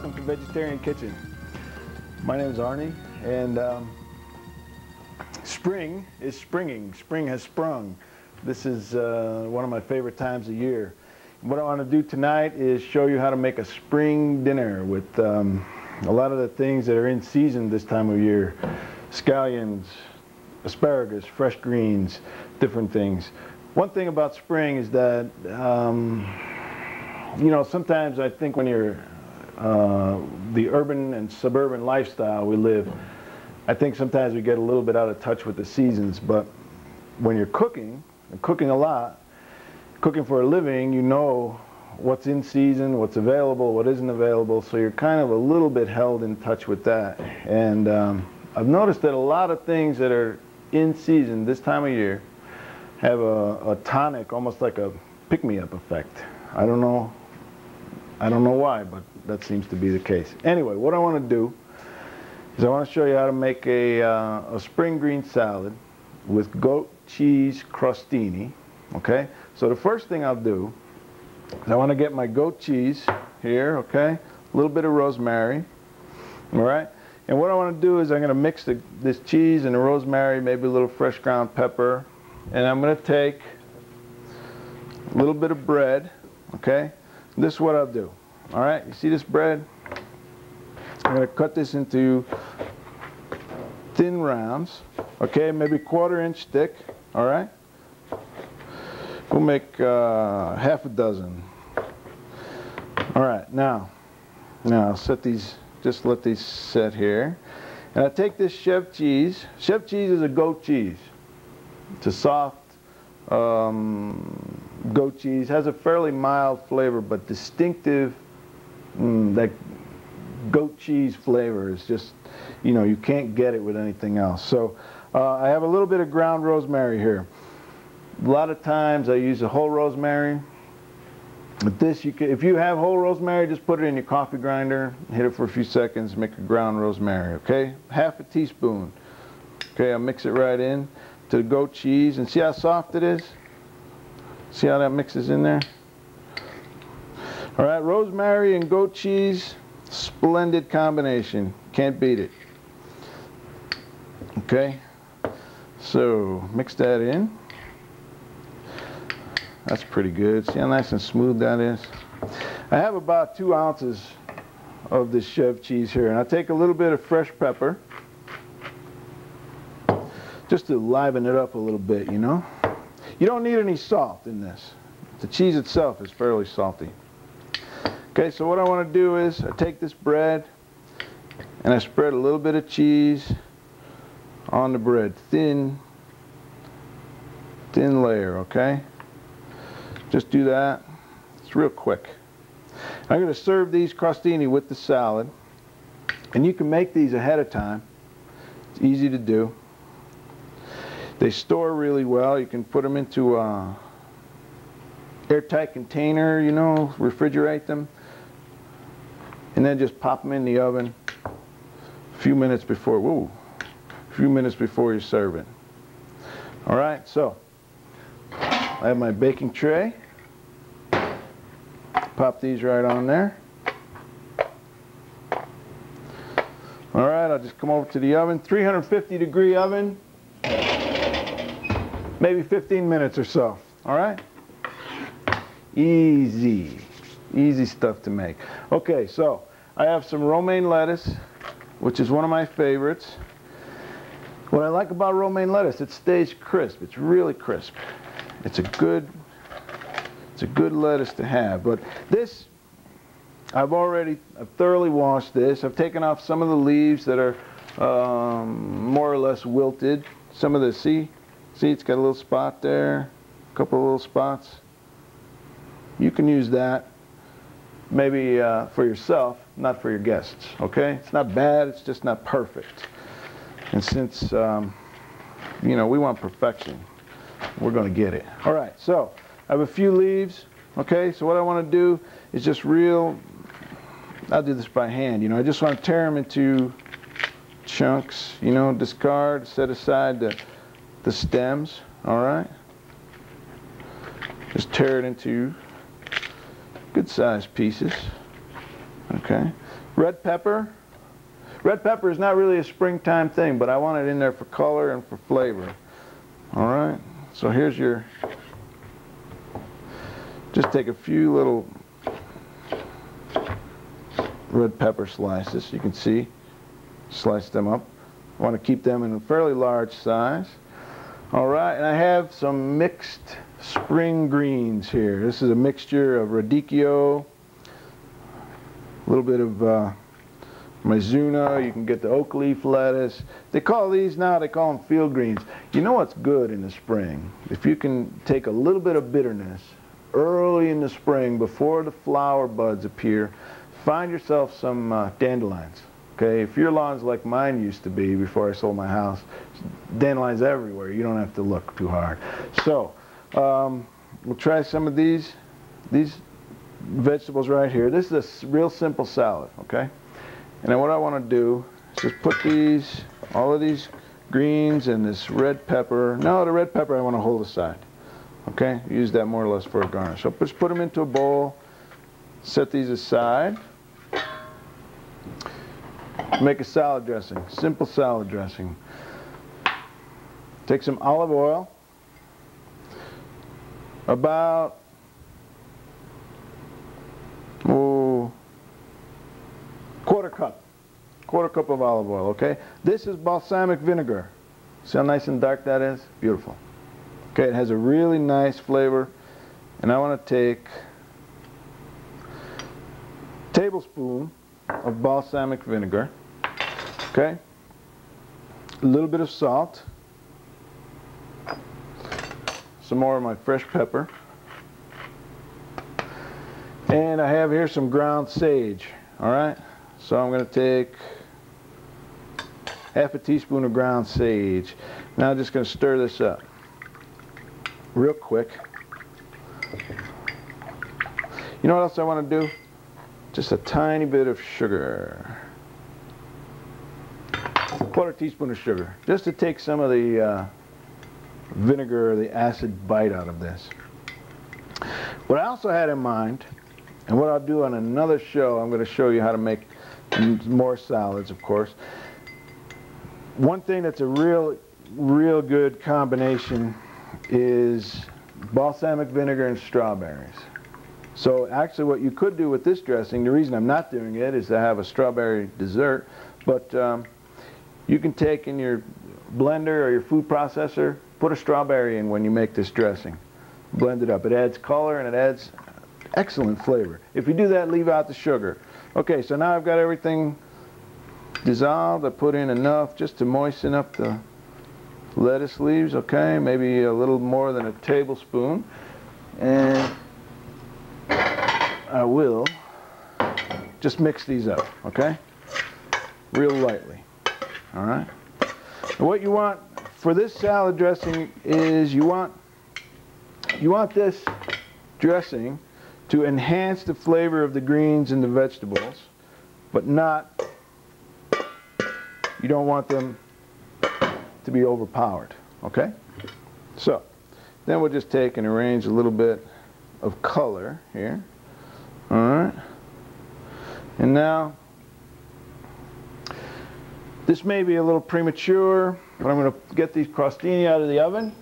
Welcome to Vegetarian Kitchen. My name is Arnie, and um, spring is springing. Spring has sprung. This is uh, one of my favorite times of year. What I want to do tonight is show you how to make a spring dinner with um, a lot of the things that are in season this time of year. Scallions, asparagus, fresh greens, different things. One thing about spring is that, um, you know, sometimes I think when you're uh, the urban and suburban lifestyle we live, I think sometimes we get a little bit out of touch with the seasons, but when you're cooking, and cooking a lot, cooking for a living, you know what's in season, what's available, what isn't available, so you're kind of a little bit held in touch with that. And um, I've noticed that a lot of things that are in season this time of year have a, a tonic, almost like a pick-me-up effect. I don't know, I don't know why, but that seems to be the case. Anyway, what I want to do is I want to show you how to make a, uh, a spring green salad with goat cheese crostini, okay? So the first thing I'll do is I want to get my goat cheese here, okay? A little bit of rosemary, all right? And what I want to do is I'm going to mix the, this cheese and the rosemary, maybe a little fresh ground pepper, and I'm going to take a little bit of bread, okay? This is what I'll do, all right? You see this bread? I'm to cut this into thin rounds, okay? Maybe quarter inch thick, all right? We'll make uh, half a dozen. All right, now, now I'll set these, just let these set here. And I take this chèvre cheese. Chèvre cheese is a goat cheese. It's a soft um, goat cheese. Has a fairly mild flavor, but distinctive. Mm, that goat cheese flavor is just, you know, you can't get it with anything else. So uh, I have a little bit of ground rosemary here. A lot of times I use a whole rosemary. But this, you can, if you have whole rosemary, just put it in your coffee grinder, hit it for a few seconds, make a ground rosemary, okay? Half a teaspoon. Okay, I'll mix it right in to the goat cheese. And see how soft it is? See how that mixes in there? All right, rosemary and goat cheese, splendid combination. Can't beat it. Okay, so mix that in. That's pretty good. See how nice and smooth that is? I have about two ounces of this chèvre cheese here. And I take a little bit of fresh pepper just to liven it up a little bit, you know? You don't need any salt in this. The cheese itself is fairly salty. Okay, so what I want to do is I take this bread and I spread a little bit of cheese on the bread. Thin, thin layer, okay? Just do that. It's real quick. I'm going to serve these crostini with the salad. And you can make these ahead of time. It's easy to do. They store really well. You can put them into a airtight container, you know, refrigerate them. And then just pop them in the oven a few minutes before, whoa, a few minutes before you serve it. All right, so I have my baking tray. Pop these right on there. All right, I'll just come over to the oven. 350 degree oven. Maybe 15 minutes or so. All right? Easy. Easy stuff to make. Okay, so I have some romaine lettuce, which is one of my favorites. What I like about romaine lettuce, it stays crisp. It's really crisp. It's a good, it's a good lettuce to have. But this, I've already I've thoroughly washed this. I've taken off some of the leaves that are um, more or less wilted. Some of the, see, see it's got a little spot there, a couple of little spots. You can use that maybe uh, for yourself, not for your guests, okay? It's not bad, it's just not perfect. And since, um, you know, we want perfection, we're going to get it. All right, so I have a few leaves, okay? So what I want to do is just real, I'll do this by hand, you know, I just want to tear them into chunks, you know, discard, set aside the, the stems, all right? Just tear it into good sized pieces, Okay. Red pepper. Red pepper is not really a springtime thing, but I want it in there for color and for flavor. All right. So here's your, just take a few little red pepper slices. You can see, slice them up. I want to keep them in a fairly large size. All right, and I have some mixed spring greens here. This is a mixture of radicchio, a little bit of uh, Mizuna, you can get the oak leaf lettuce. They call these now, they call them field greens. You know what's good in the spring? If you can take a little bit of bitterness early in the spring before the flower buds appear, find yourself some uh, dandelions. Okay, if your lawn's like mine used to be before I sold my house, dandelions everywhere. You don't have to look too hard. So, um, we'll try some of these, these vegetables right here. This is a real simple salad, okay? And then what I want to do is just put these, all of these greens and this red pepper. No, the red pepper I want to hold aside. Okay, use that more or less for a garnish. So just put them into a bowl, set these aside. Make a salad dressing, simple salad dressing. Take some olive oil, about oh, quarter cup, quarter cup of olive oil, okay? This is balsamic vinegar. See how nice and dark that is? Beautiful. Okay, it has a really nice flavor. And I want to take tablespoon of balsamic vinegar, okay? A little bit of salt, some more of my fresh pepper, and I have here some ground sage, all right? So I'm going to take half a teaspoon of ground sage. Now I'm just going to stir this up real quick. You know what else I want to do? Just a tiny bit of sugar. Quarter teaspoon of sugar. Just to take some of the uh, vinegar or the acid bite out of this. What I also had in mind, and what I'll do on another show, I'm going to show you how to make more salads, of course. One thing that's a real, real good combination is balsamic vinegar and strawberries. So actually what you could do with this dressing, the reason I'm not doing it is to have a strawberry dessert, but um, you can take in your blender or your food processor, put a strawberry in when you make this dressing. Blend it up. It adds color and it adds excellent flavor. If you do that, leave out the sugar. Okay, so now I've got everything dissolved. I put in enough just to moisten up the lettuce leaves, okay, maybe a little more than a tablespoon. And I will just mix these up, okay, real lightly, all right. And what you want for this salad dressing is you want you want this dressing to enhance the flavor of the greens and the vegetables, but not, you don't want them to be overpowered, okay? So, then we'll just take and arrange a little bit of color here, all right? And now, this may be a little premature, but I'm going to get these crostini out of the oven.